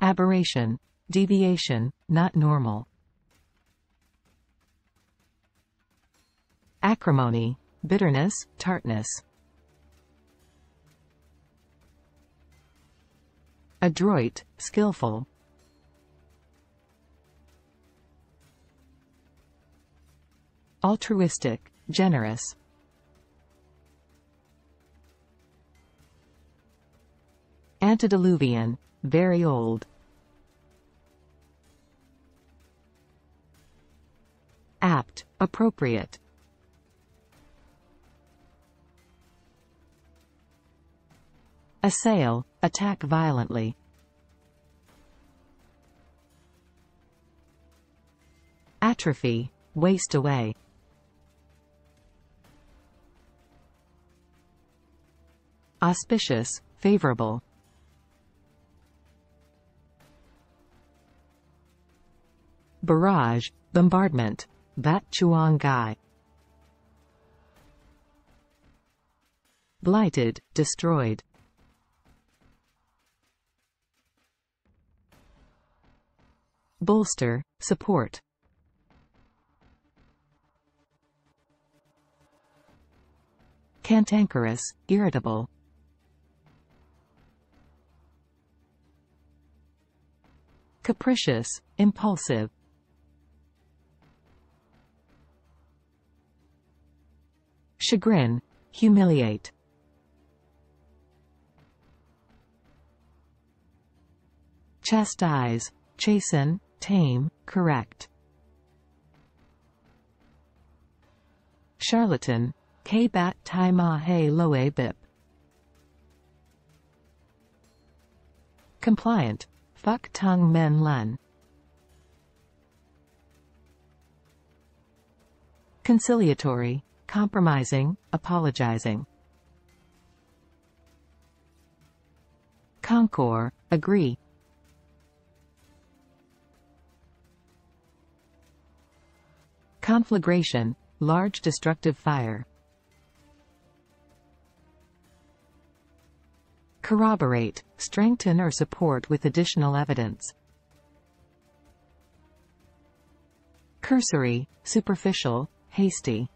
Aberration. Deviation, not normal. Acrimony. Bitterness, tartness. Adroit, skillful. Altruistic, generous. Antediluvian, very old. Apt, appropriate. Assail, attack violently. Atrophy, waste away. Auspicious, favorable. Barrage, bombardment. Bat Chuang Gai. Blighted, destroyed. Bolster, support. Cantankerous, irritable. Capricious, impulsive. Chagrin, humiliate. Chastise, chasten, tame, correct. Charlatan, K bat tai ma he loe bip. Compliant, fuck tung men len. Conciliatory, compromising, apologizing. Concord, agree. Conflagration, large destructive fire. Corroborate, strengthen or support with additional evidence. Cursory, superficial, hasty.